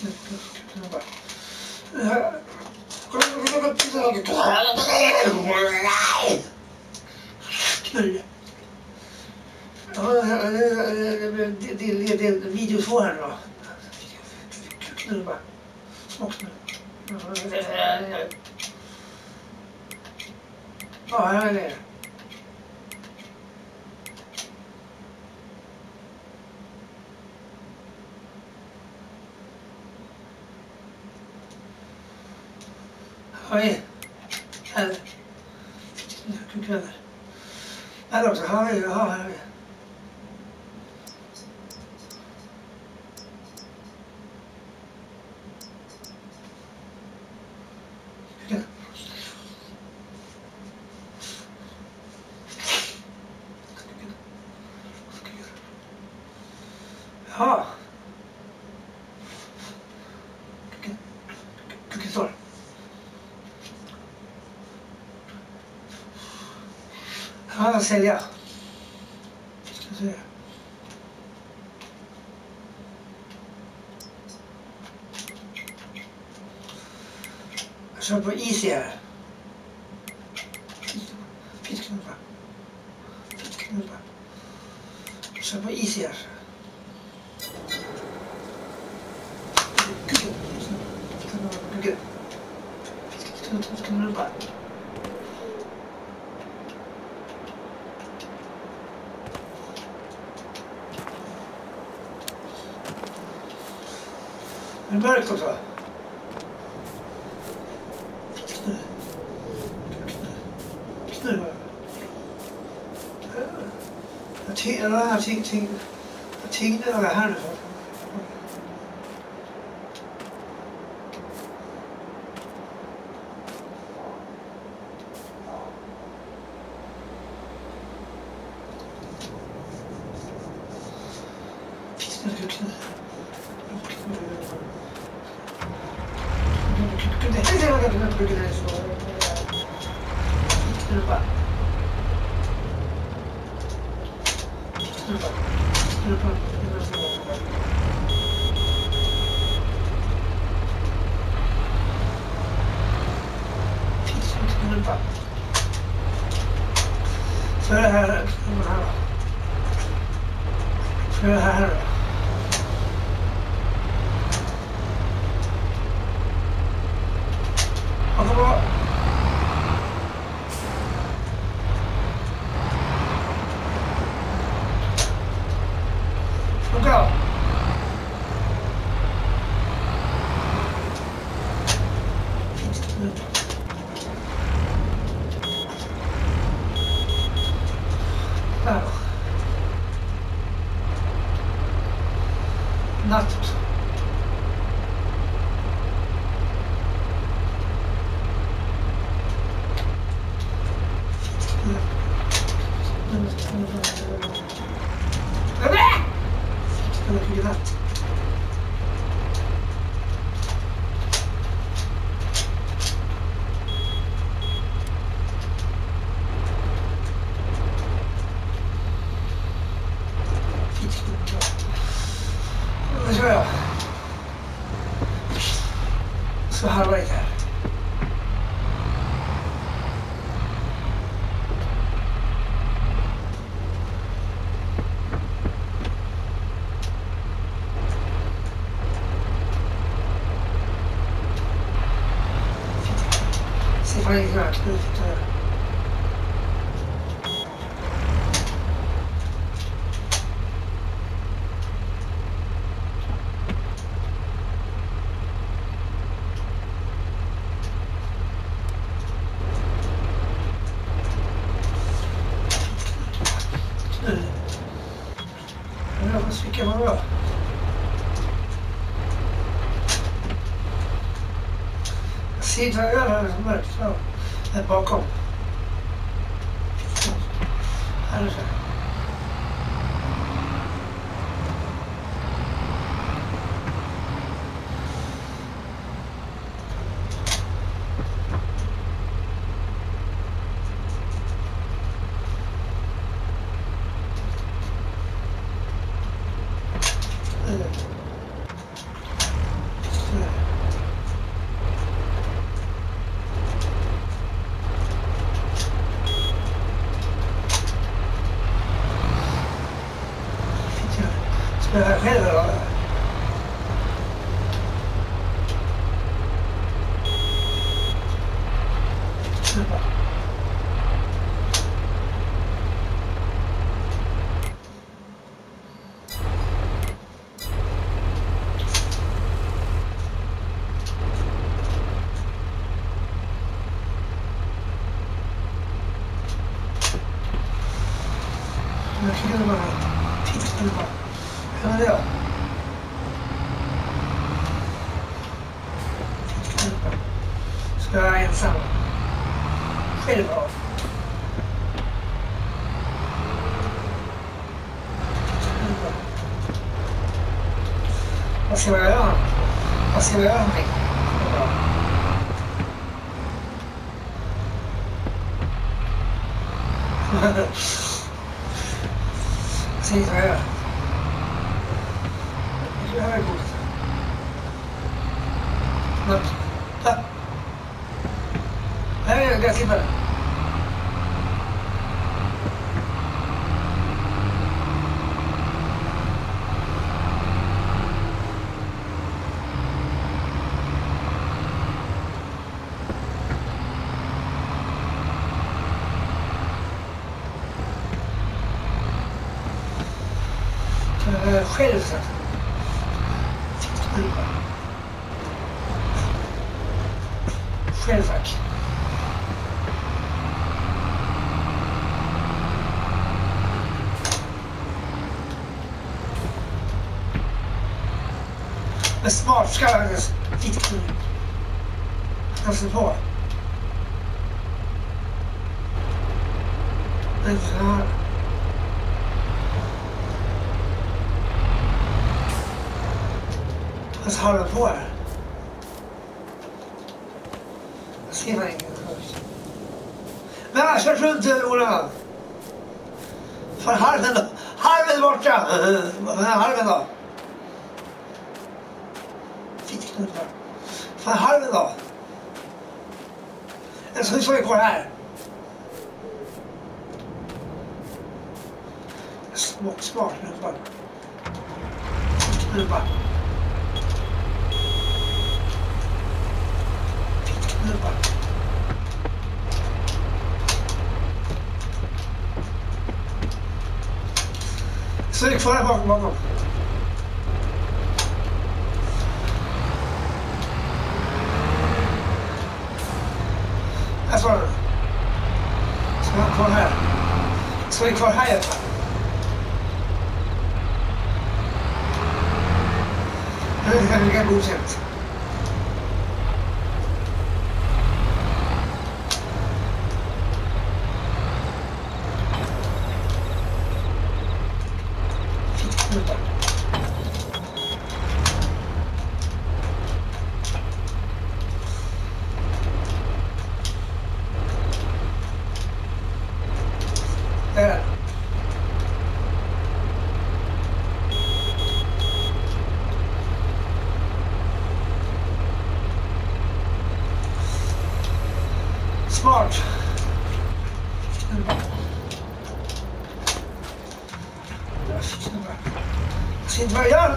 Det, är video två här då. Knull bara. Småknull. Ja, här är det. high and together. That was a high, high, 材料，就是是不是 easier？Knull. Knull. Jag tänkte, jag tänkte, tyngde, tyngde, jag tänkte det här しろよ。いた。seeds are in so, That's all. Forget about it. Teach them about. Hell yeah. Men smart ska jag. Han ser på. Men så här. Vad så han på här? Jag ser man inget. Men jag kör runt Ola. Fan halven då? Halven är borta! är halven då? Inte. Fan, halv då? En så får vi gå här. Smart, smart nu bara. Nu bara. Nu. Så är det kvar här bakom honom. swing for higher. Hadi hadi gel bulacağım.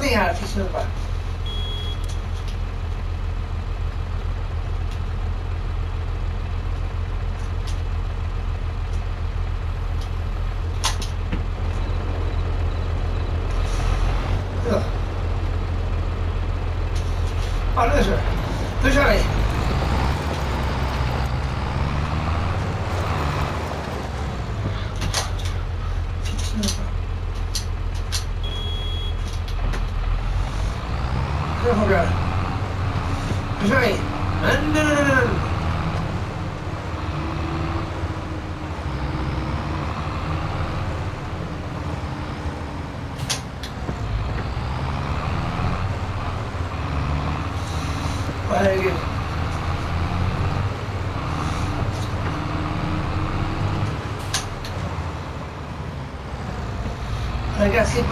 something out Gracias,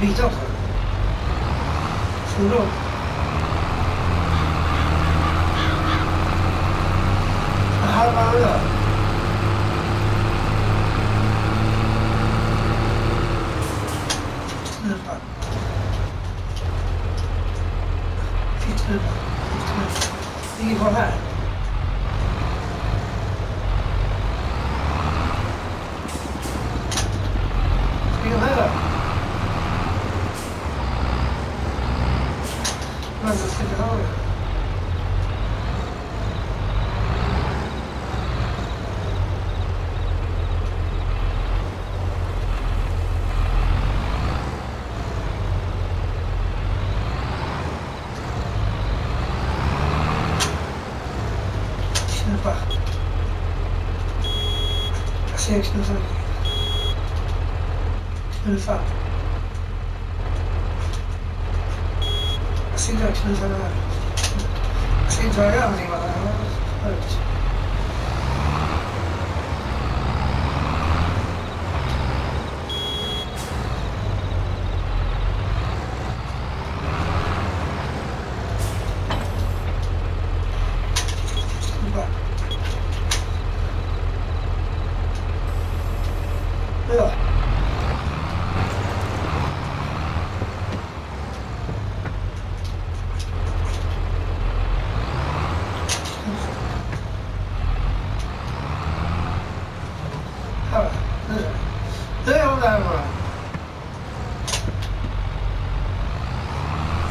Bây giờ phải.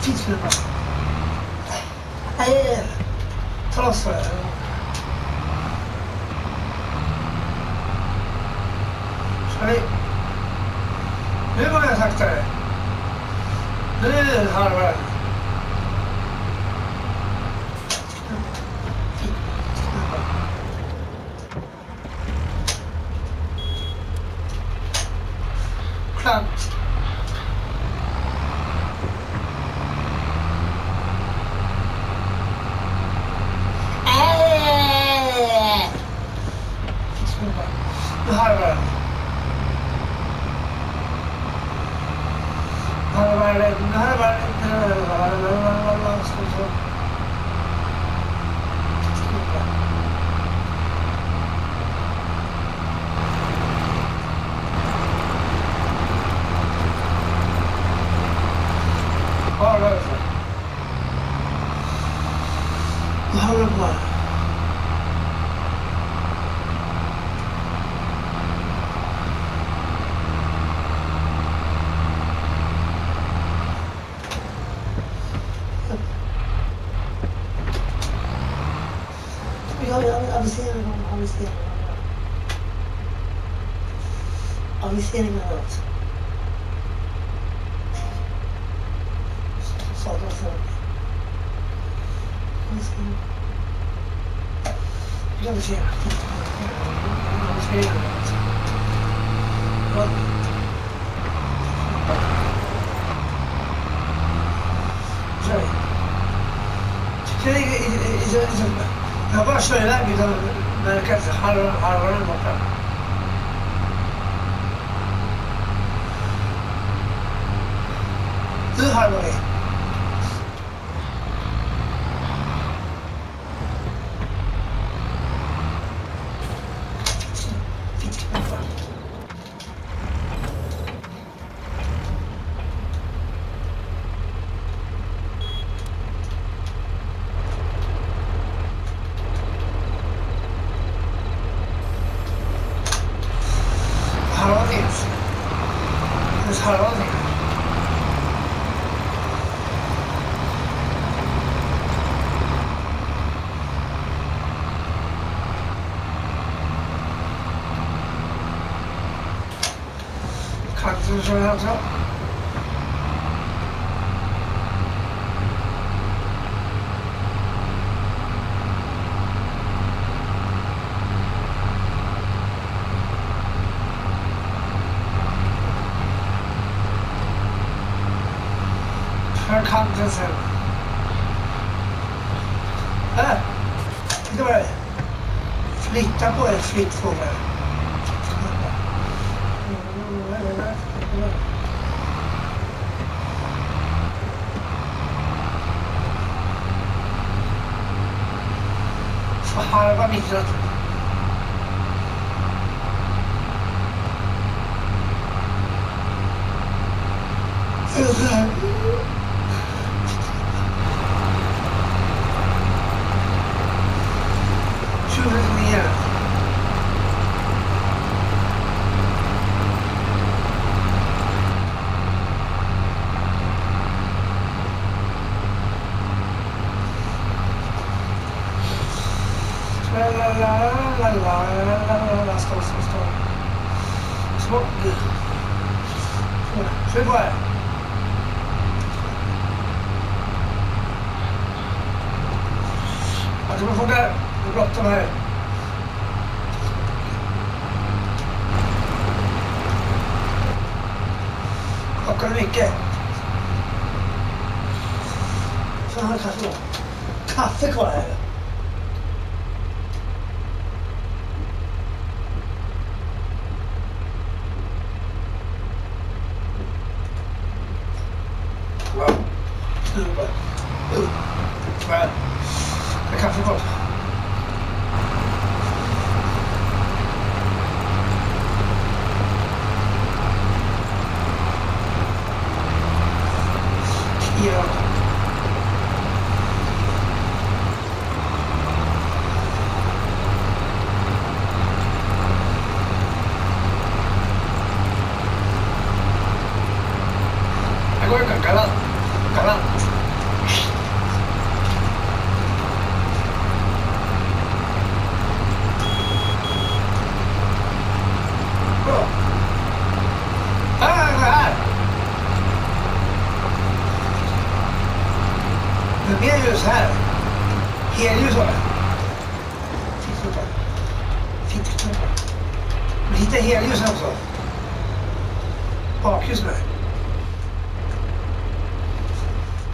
一起来哎呀呀他老师哎没有没有他在嗯好的 يشتري إذا باع شغلات إذا ملكات حرر حرر المطر ذو حرر Watch your hands up. kanten sen. Där! Det var det. Flytta på er flyttfågel.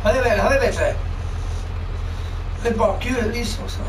Han är, han är bättre. Ett bakhjul, is också.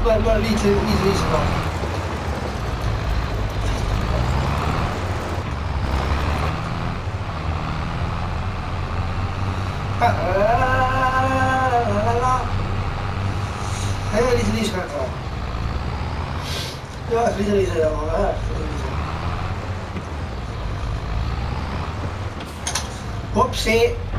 Super, super, easy, easy, easy. Hej, lite lyssnare. Ja, lite lyssnare. Ja, lite lyssnare. Oopsie.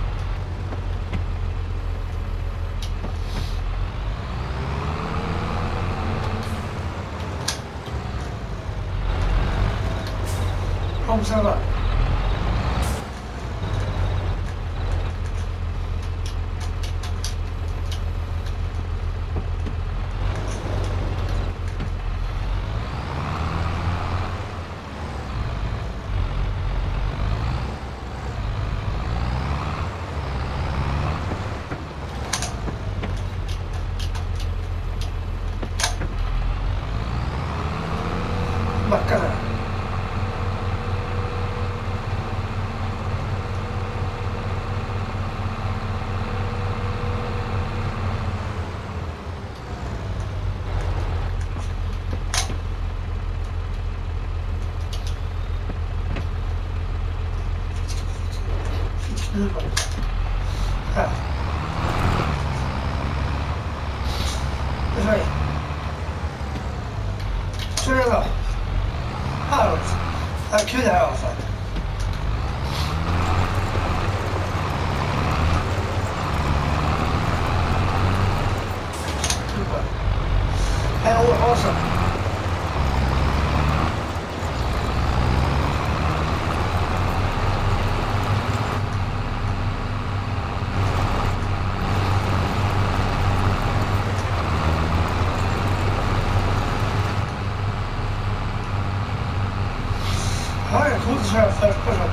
Hi, who's the first person?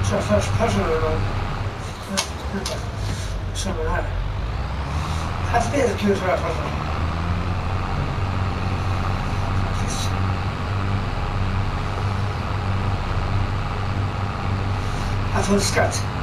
It's the first person you know. Someone had. That's the excuse for a person. That's what it's got.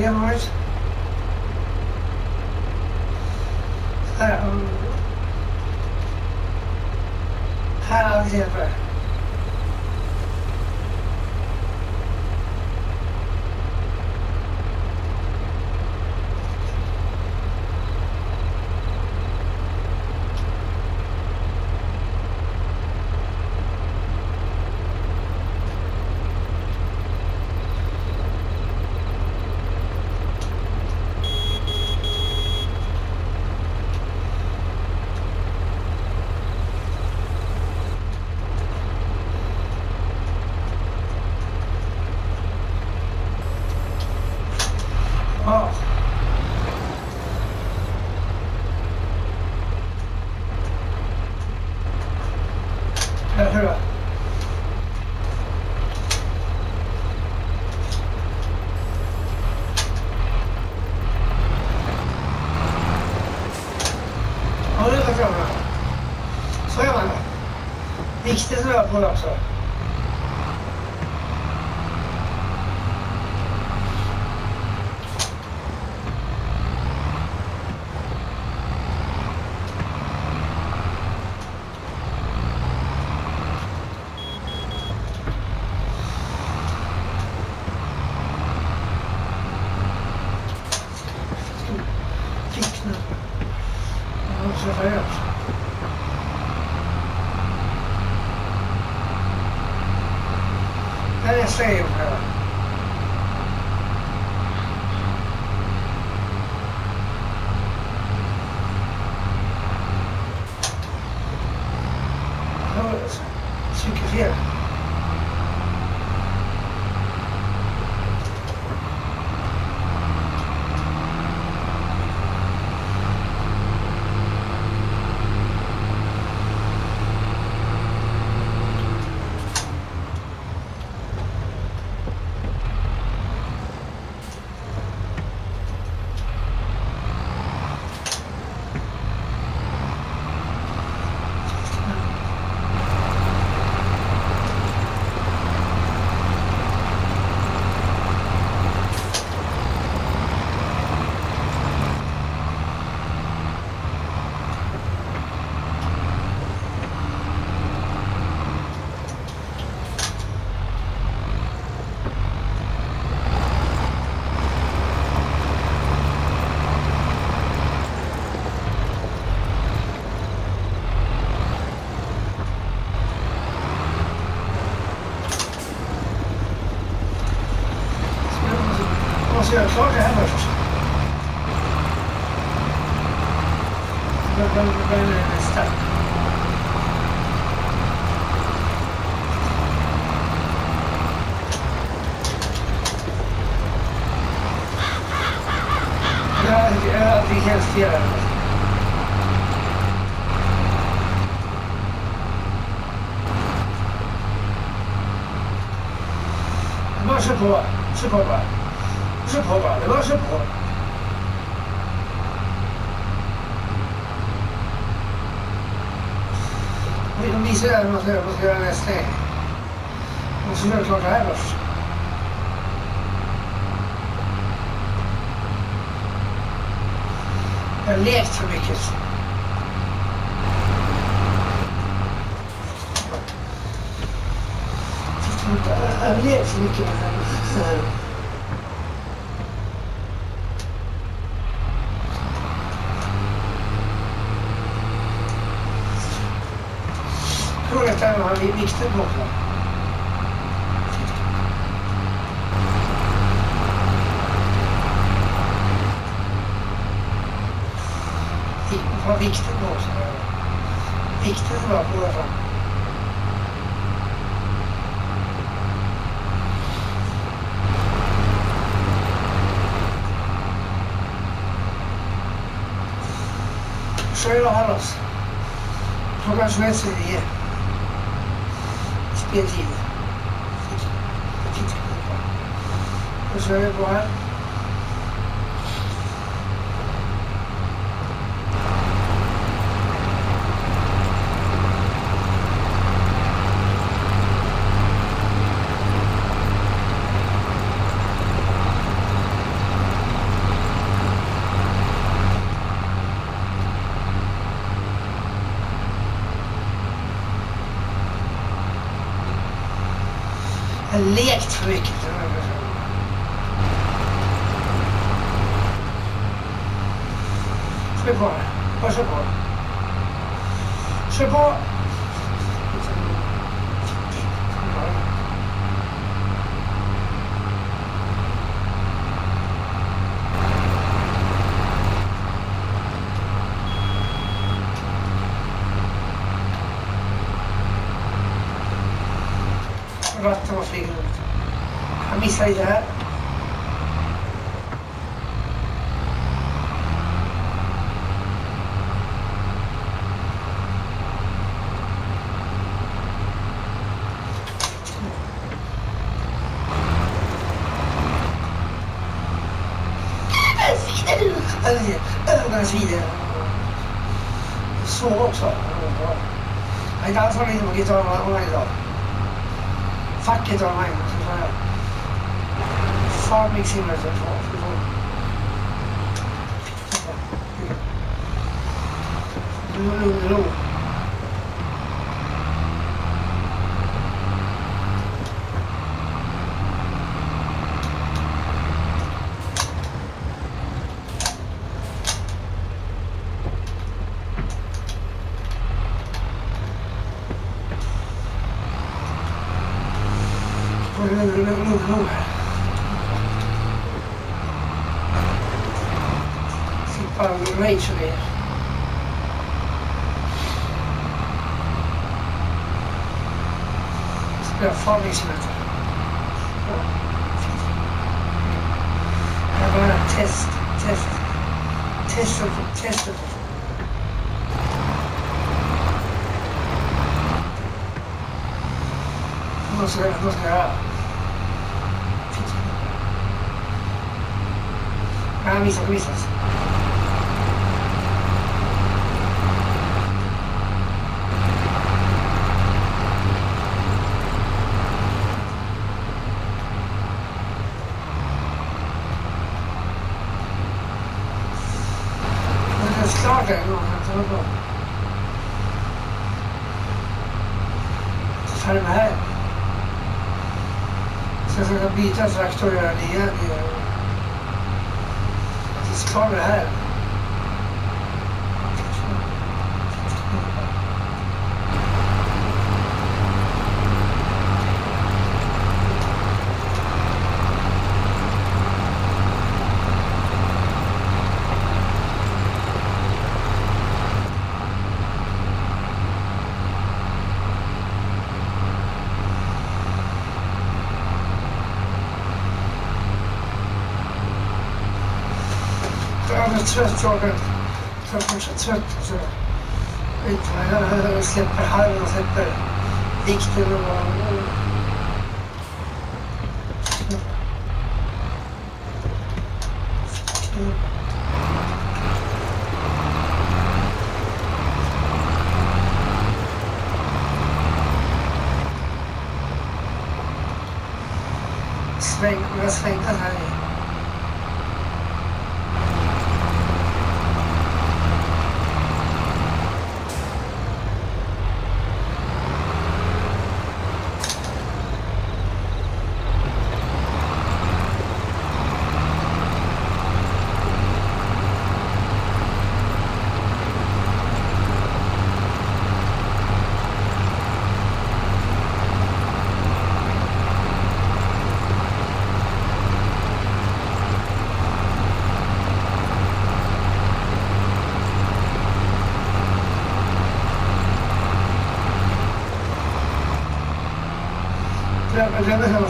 cameras. So İkisi de var bundan sonra. Sergeant Evans. We're going to go in this. Ja, ja, ich helfe dir. Szybko, szybko, szybko. På. Kör på bara. Kör på bara. Det här, kör på. Man ska göra. Man ska göra nästa. Man måste göra klart det här först. Jag har lekt för mycket. Jag har lekt för mycket. med det här. كان العظيم يكتب مطلق Vad viktigt då så Viktigt var på det fram. Şöyle halas. Sokak Şüphesi'ye. 编辑，编辑，我今天不播，我今不播。Lekt. 细嘅。说说，还打算你怎么给？Make sure you guys I'm gonna test, test, test of, test of. Vamos a ver. infrastructure Jag trött, jag är jag är så trött. Så jag, släpper harren och släpper vikten och... grandes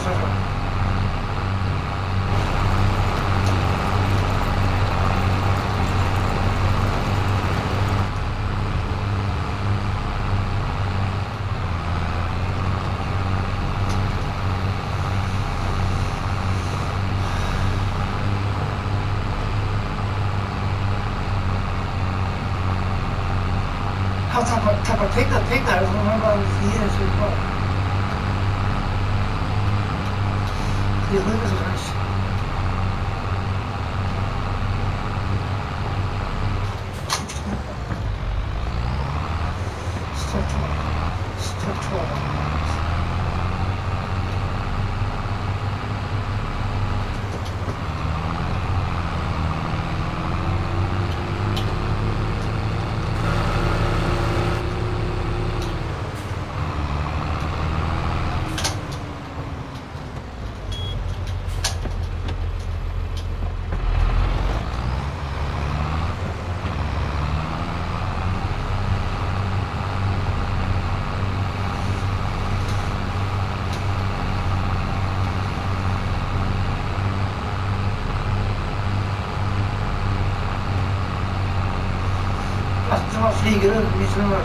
flyger runt med sina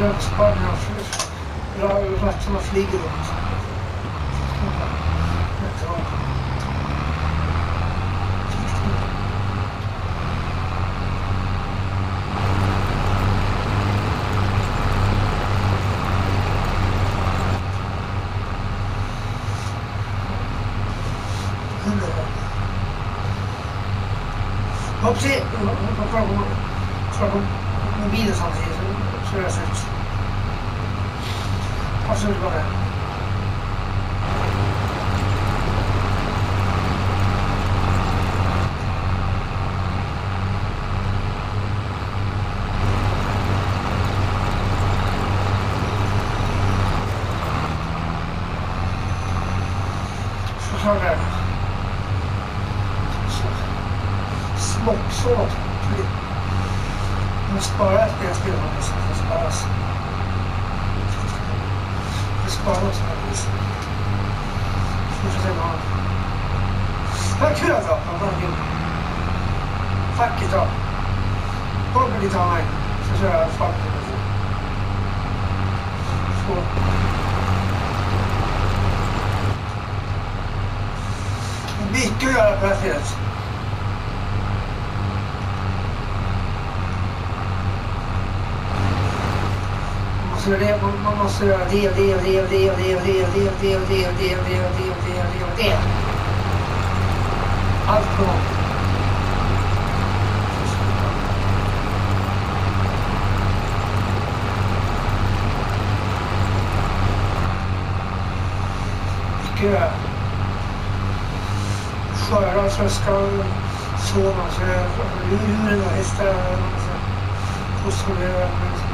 rökspannar och rattarna flyger runt. Hopsie, hoppa, hoppa, hoppa, hoppa. 鼻的上的也是这儿也是。好使不嘞 Allt på Vilka sköra som ska sova, så luren och hästar och så. Och så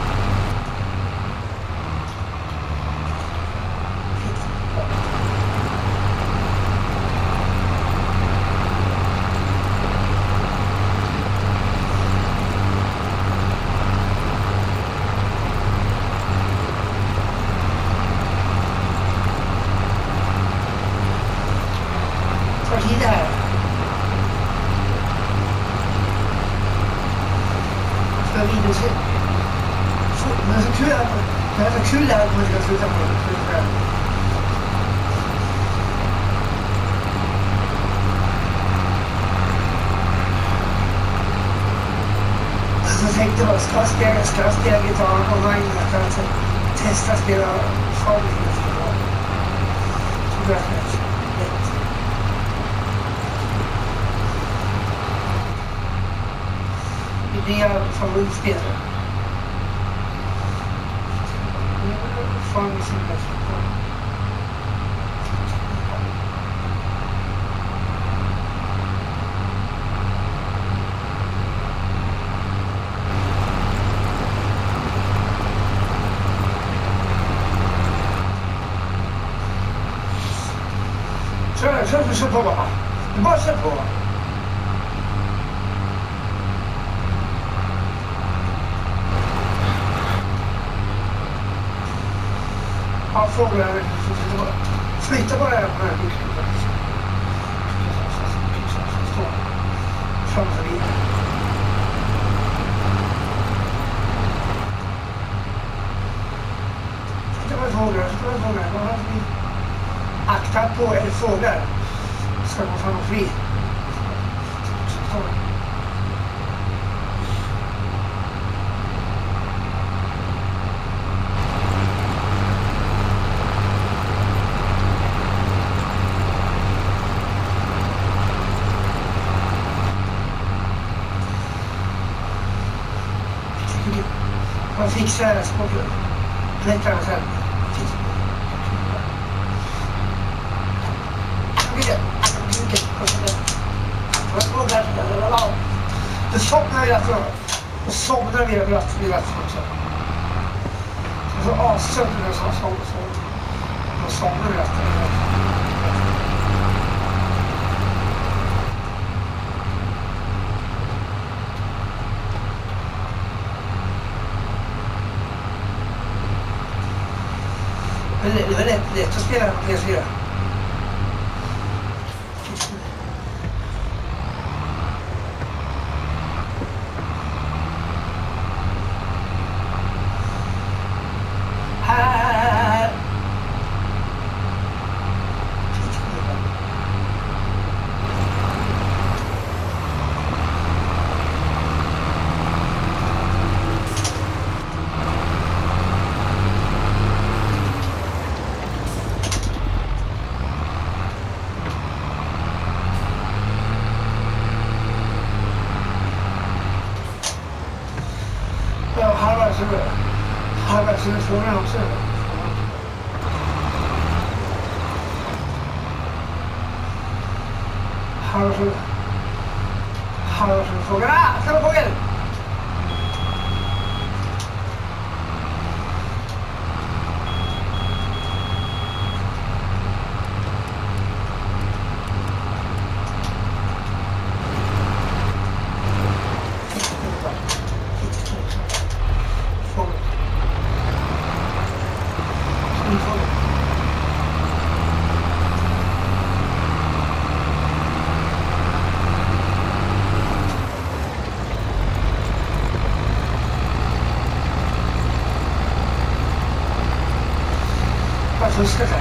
这这是石头吧你把石头他说不来了你说是这个所以这个哎呀不行这个是个的全是这个时候呢这个 knackar på eller frågar. Ska man få vara fri? Man fixar språket. Rättare sagt. är överallt, det är världsmatchen. Det är så assött det som såg och såg. De somnade resten av Men det var rätt lätt att spela på PS4. 老师 Just because I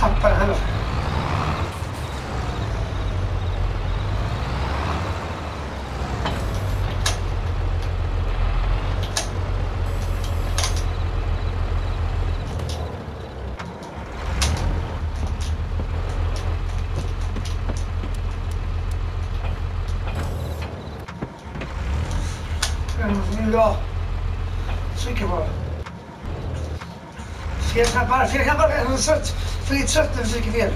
샷발 하나. 눌러 시켜봐 세상 발 세상 봐 tu je trzeba w tym wiek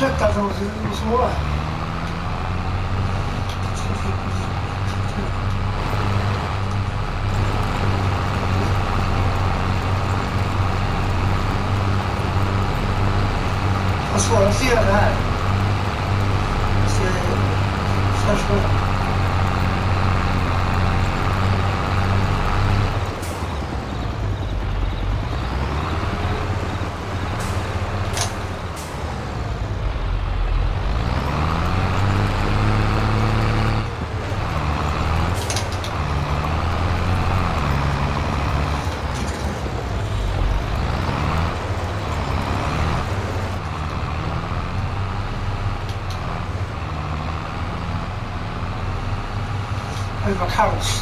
这大早晨的怎么说话 house.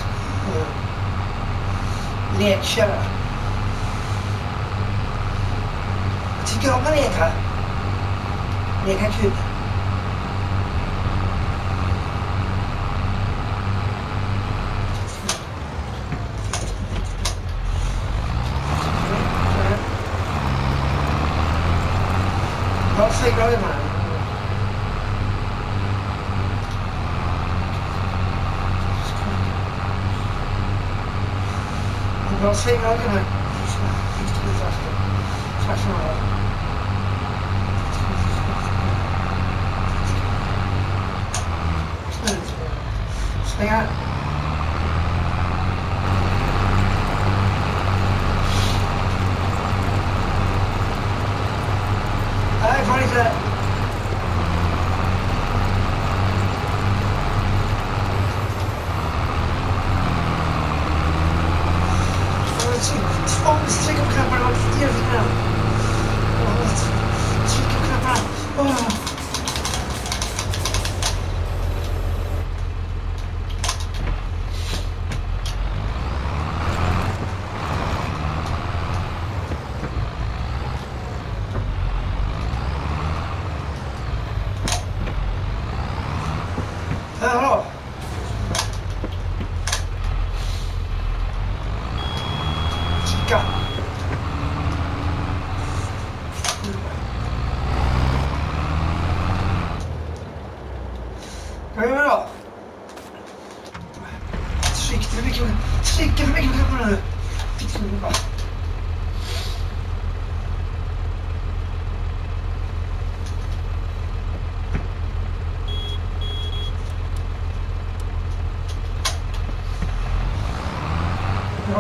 same argument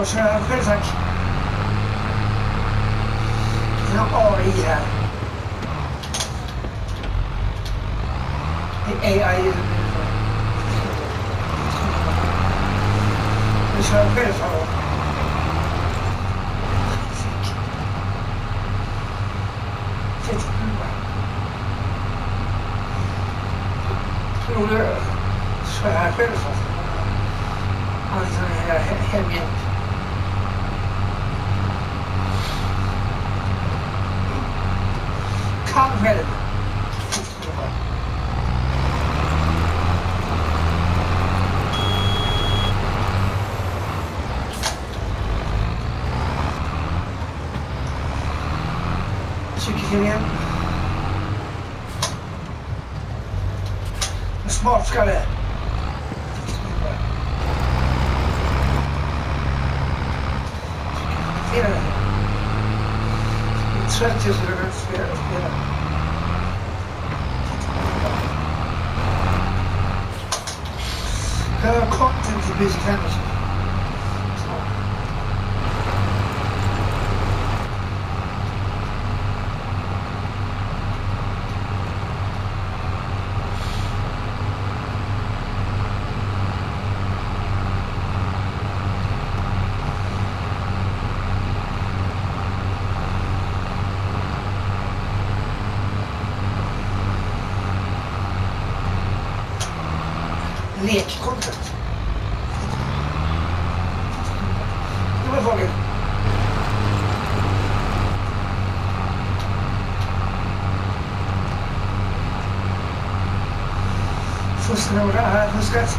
Proszę wyrzeć top. não há rasgar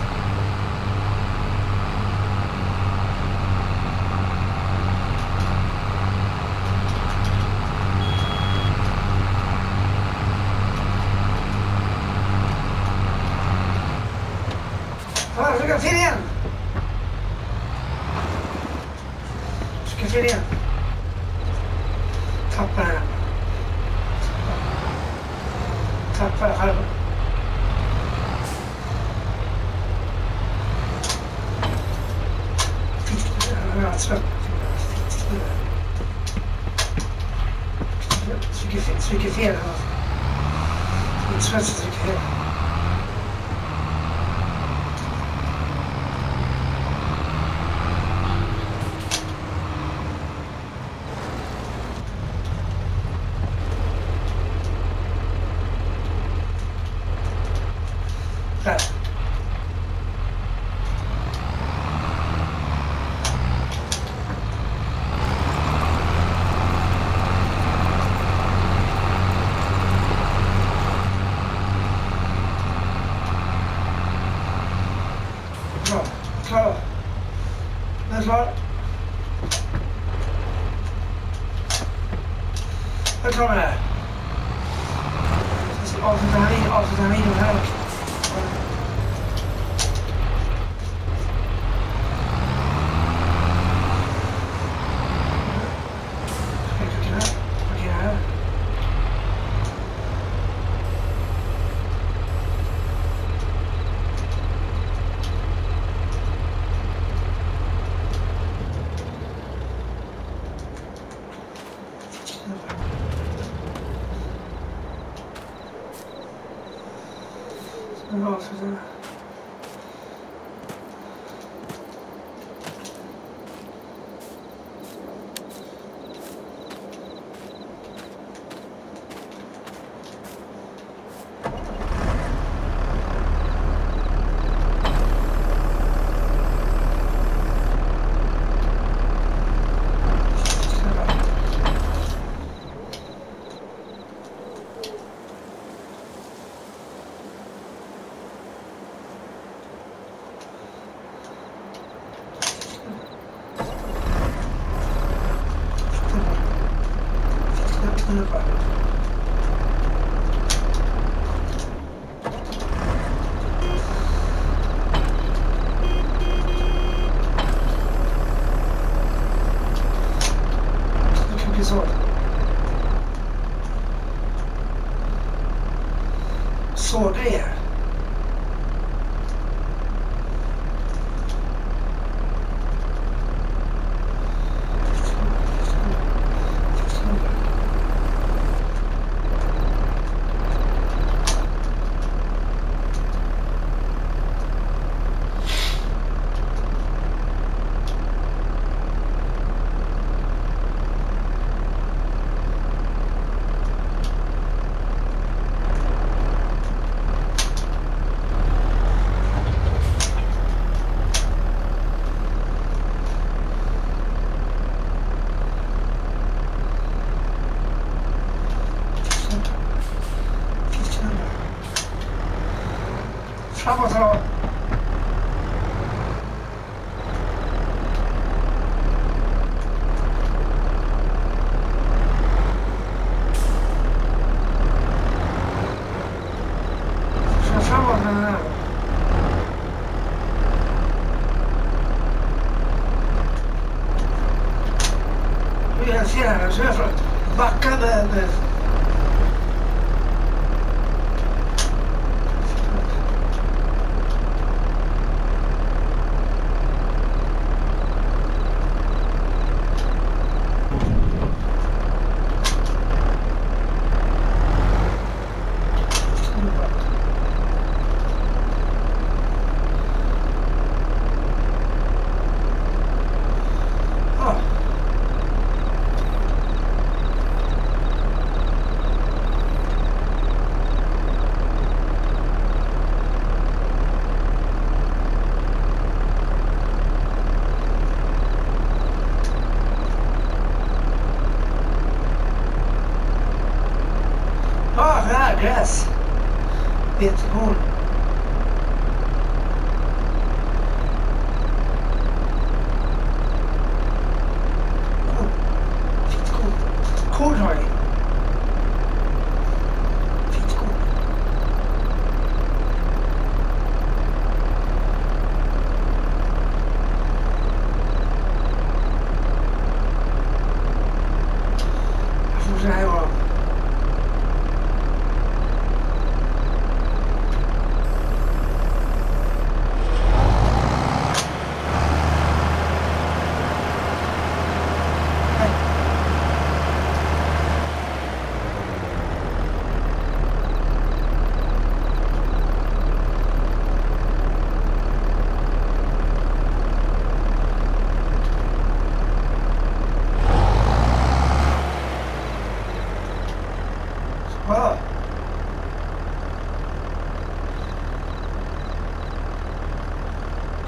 das war. Zwicke Fehlhafen. 20 Hektar. Vamos lá.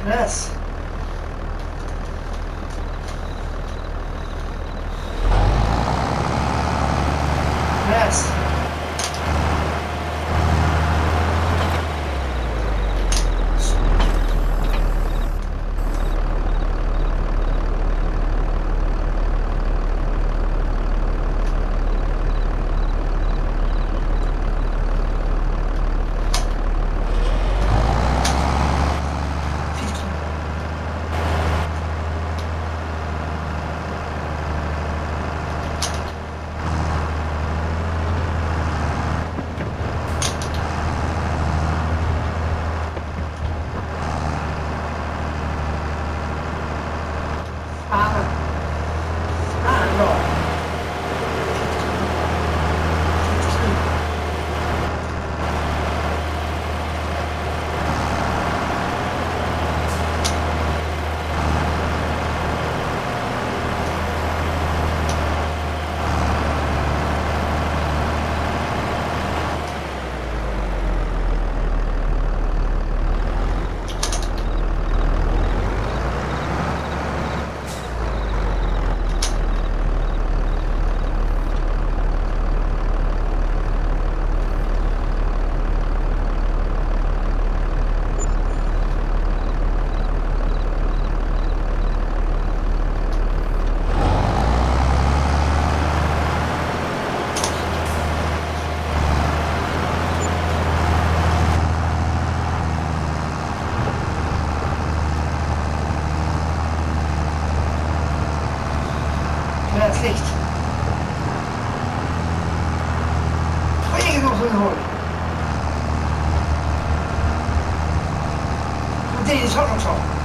mess. Dat licht. niet. nog genoeg hoor. Want dit is.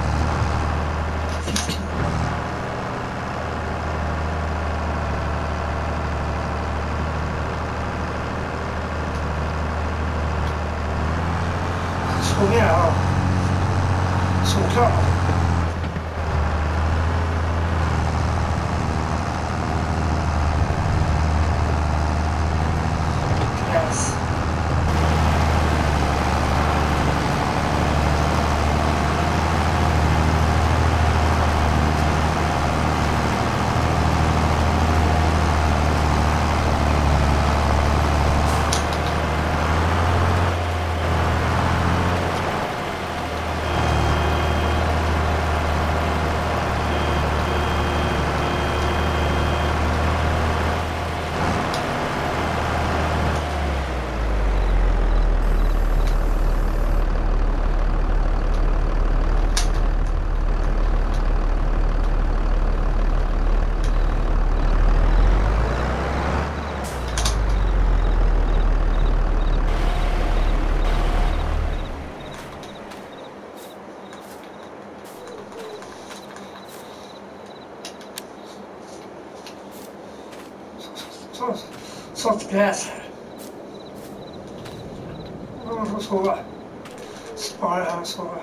Yes. Oh, so what? Spy, I'm so what?